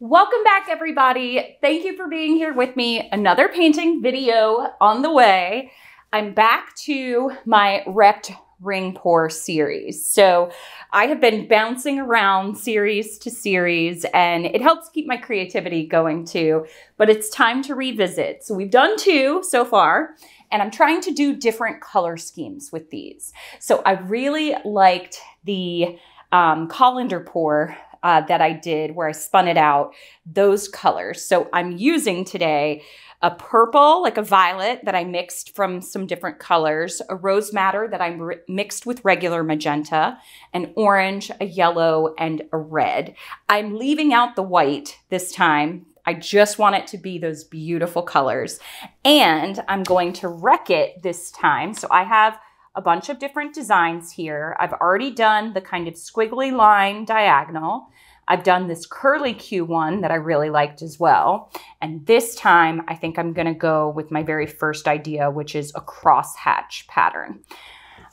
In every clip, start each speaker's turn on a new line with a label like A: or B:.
A: Welcome back, everybody. Thank you for being here with me. Another painting video on the way. I'm back to my wrecked ring pour series. So I have been bouncing around series to series and it helps keep my creativity going too, but it's time to revisit. So we've done two so far and I'm trying to do different color schemes with these. So I really liked the um, colander pour uh, that I did where I spun it out, those colors. So I'm using today a purple, like a violet that I mixed from some different colors, a rose madder that I mixed with regular magenta, an orange, a yellow, and a red. I'm leaving out the white this time. I just want it to be those beautiful colors. And I'm going to wreck it this time. So I have a bunch of different designs here. I've already done the kind of squiggly line diagonal. I've done this curly Q one that I really liked as well. And this time I think I'm gonna go with my very first idea, which is a crosshatch pattern.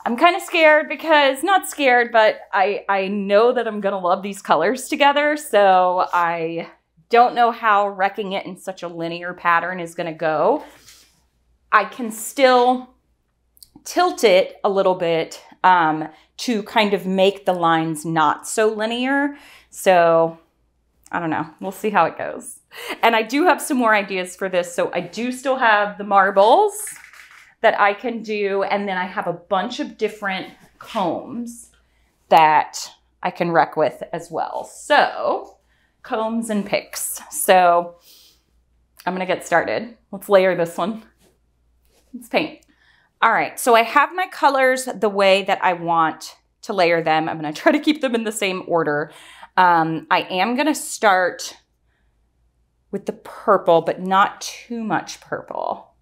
A: I'm kind of scared because, not scared, but I, I know that I'm gonna love these colors together. So I don't know how wrecking it in such a linear pattern is gonna go. I can still tilt it a little bit um, to kind of make the lines not so linear. So I don't know. We'll see how it goes. And I do have some more ideas for this. So I do still have the marbles that I can do. And then I have a bunch of different combs that I can wreck with as well. So combs and picks. So I'm going to get started. Let's layer this one. Let's paint. All right, so I have my colors the way that I want to layer them. I'm gonna try to keep them in the same order. Um, I am gonna start with the purple, but not too much purple.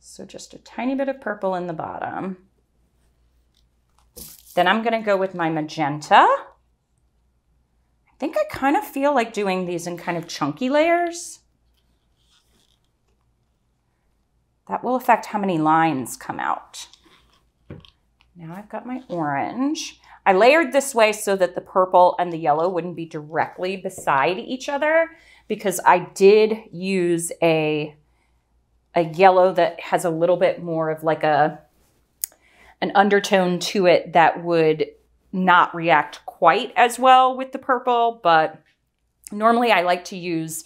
A: So just a tiny bit of purple in the bottom. Then I'm gonna go with my magenta. I think I kind of feel like doing these in kind of chunky layers. That will affect how many lines come out. Now I've got my orange. I layered this way so that the purple and the yellow wouldn't be directly beside each other because I did use a, a yellow that has a little bit more of like a an undertone to it that would not react quite as well with the purple, but normally I like to use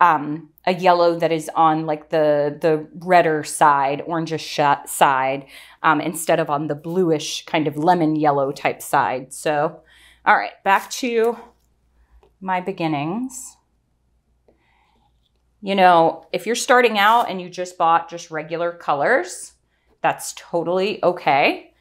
A: um, a yellow that is on like the the redder side, orangish side, um, instead of on the bluish kind of lemon yellow type side. So, all right, back to my beginnings. You know, if you're starting out and you just bought just regular colors, that's totally okay.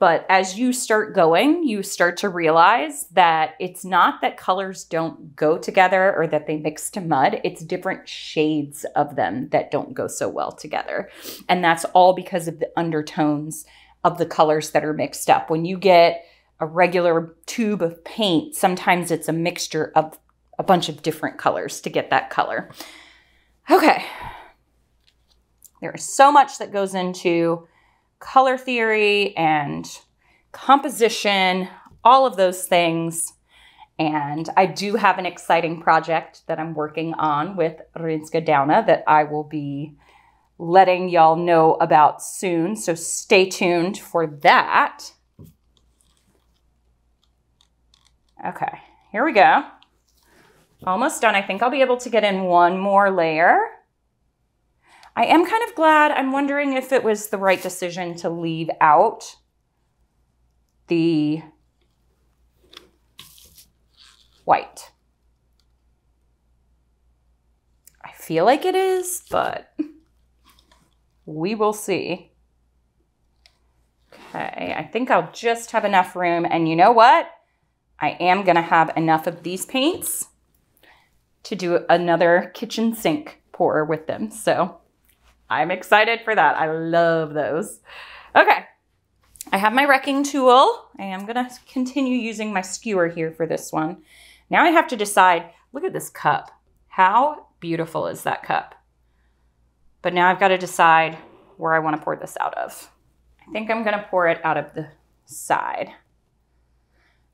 A: But as you start going, you start to realize that it's not that colors don't go together or that they mix to mud. It's different shades of them that don't go so well together. And that's all because of the undertones of the colors that are mixed up. When you get a regular tube of paint, sometimes it's a mixture of a bunch of different colors to get that color. Okay. There is so much that goes into color theory and composition, all of those things. And I do have an exciting project that I'm working on with Rinske Douna that I will be letting y'all know about soon. So stay tuned for that. Okay, here we go. Almost done. I think I'll be able to get in one more layer. I am kind of glad. I'm wondering if it was the right decision to leave out the white. I feel like it is, but we will see. Okay, I think I'll just have enough room. And you know what? I am going to have enough of these paints to do another kitchen sink pour with them. So I'm excited for that. I love those. Okay. I have my wrecking tool. I am going to continue using my skewer here for this one. Now I have to decide, look at this cup. How beautiful is that cup? But now I've got to decide where I want to pour this out of. I think I'm going to pour it out of the side.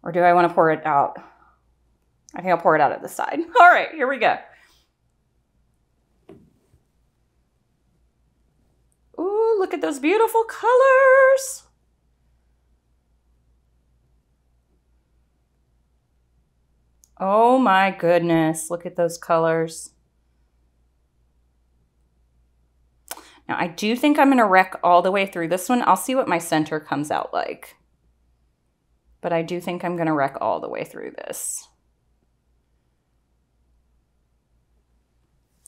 A: Or do I want to pour it out I think I'll pour it out at the side. All right, here we go. Look at those beautiful colors. Oh my goodness, look at those colors. Now I do think I'm going to wreck all the way through this one. I'll see what my center comes out like. But I do think I'm going to wreck all the way through this.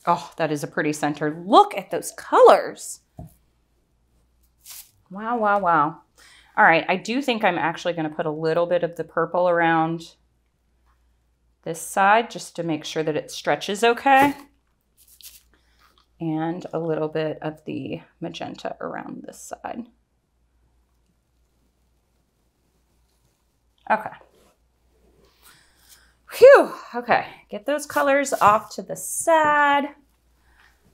A: Oh, that is a pretty center. Look at those colors. Wow, wow, wow. All right, I do think I'm actually going to put a little bit of the purple around this side just to make sure that it stretches okay. And a little bit of the magenta around this side. Okay. Phew, okay. Get those colors off to the side.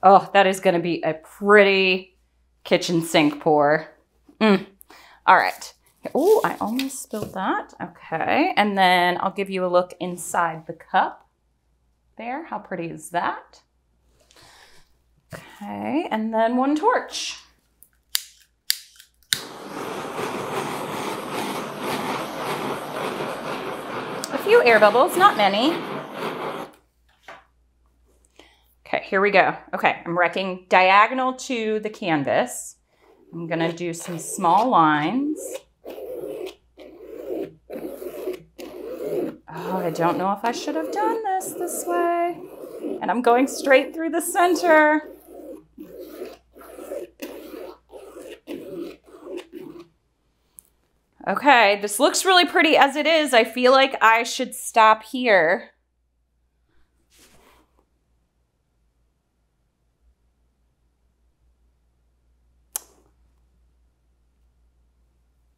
A: Oh, that is gonna be a pretty kitchen sink pour. Mm. All right. Oh, I almost spilled that. Okay. And then I'll give you a look inside the cup there. How pretty is that? Okay. And then one torch. A few air bubbles, not many. Okay, here we go. Okay, I'm wrecking diagonal to the canvas. I'm gonna do some small lines. Oh, I don't know if I should have done this this way. And I'm going straight through the center. Okay, this looks really pretty as it is. I feel like I should stop here.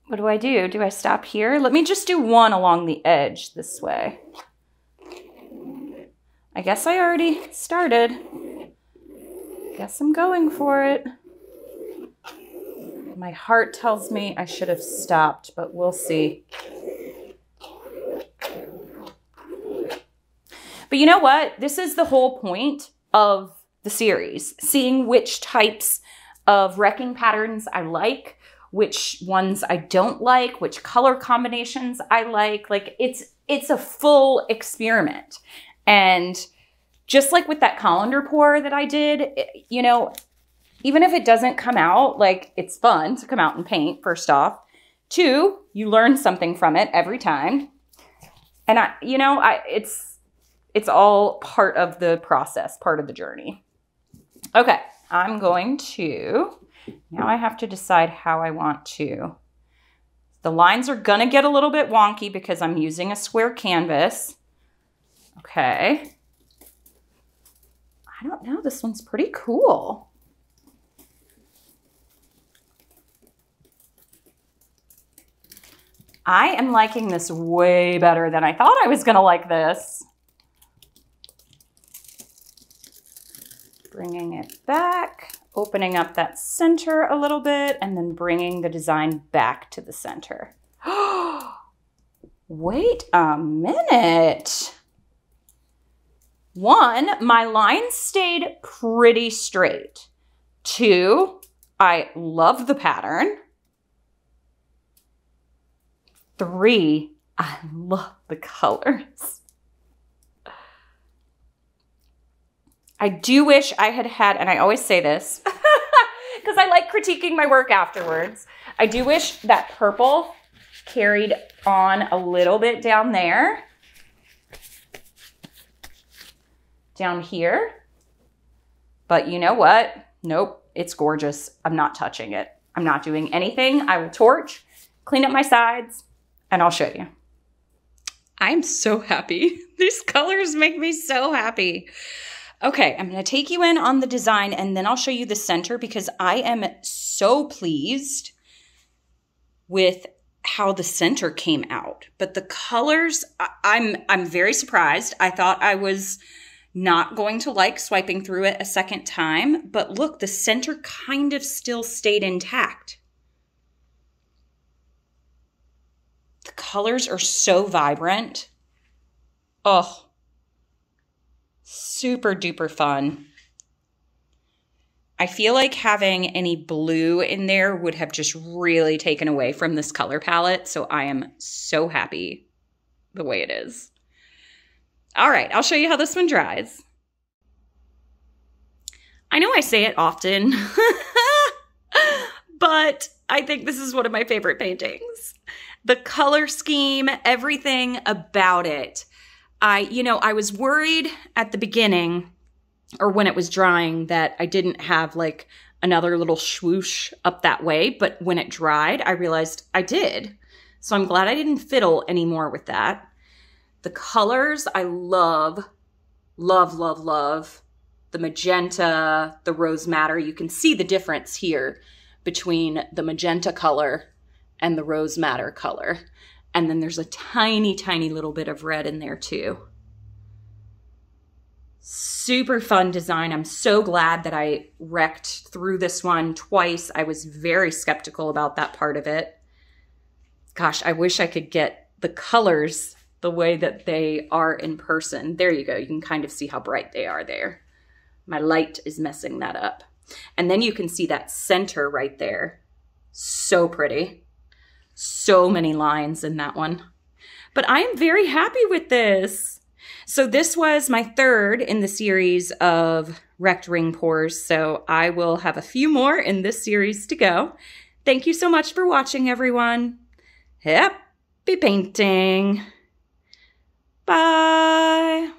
A: What do I do? Do I stop here? Let me just do one along the edge this way. I guess I already started. Guess I'm going for it. My heart tells me I should have stopped, but we'll see. But you know what? This is the whole point of the series, seeing which types of wrecking patterns I like, which ones I don't like, which color combinations I like. Like it's it's a full experiment. And just like with that colander pour that I did, it, you know, even if it doesn't come out, like it's fun to come out and paint first off. Two, you learn something from it every time. And I, you know, I it's it's all part of the process, part of the journey. Okay, I'm going to now I have to decide how I want to. The lines are going to get a little bit wonky because I'm using a square canvas. Okay. I don't know. This one's pretty cool. I am liking this way better than I thought I was going to like this. Bringing it back opening up that center a little bit and then bringing the design back to the center. Wait a minute. One, my lines stayed pretty straight. Two, I love the pattern. Three, I love the colors. I do wish I had had, and I always say this because I like critiquing my work afterwards. I do wish that purple carried on a little bit down there. Down here. But you know what? Nope, it's gorgeous. I'm not touching it. I'm not doing anything. I will torch, clean up my sides, and I'll show you. I'm so happy. These colors make me so happy. Okay, I'm going to take you in on the design and then I'll show you the center because I am so pleased with how the center came out. But the colors, I'm I'm very surprised. I thought I was not going to like swiping through it a second time, but look, the center kind of still stayed intact. The colors are so vibrant. Oh, super duper fun. I feel like having any blue in there would have just really taken away from this color palette. So I am so happy the way it is. All right, I'll show you how this one dries. I know I say it often, but I think this is one of my favorite paintings. The color scheme, everything about it. I, you know, I was worried at the beginning or when it was drying that I didn't have like another little swoosh up that way. But when it dried, I realized I did. So I'm glad I didn't fiddle anymore with that. The colors I love, love, love, love. The magenta, the rose madder. You can see the difference here between the magenta color and the rose madder color. And then there's a tiny, tiny little bit of red in there too. Super fun design. I'm so glad that I wrecked through this one twice. I was very skeptical about that part of it. Gosh, I wish I could get the colors the way that they are in person. There you go. You can kind of see how bright they are there. My light is messing that up. And then you can see that center right there. So pretty. So many lines in that one. But I am very happy with this. So this was my third in the series of wrecked ring pours. So I will have a few more in this series to go. Thank you so much for watching, everyone. Happy painting. Bye.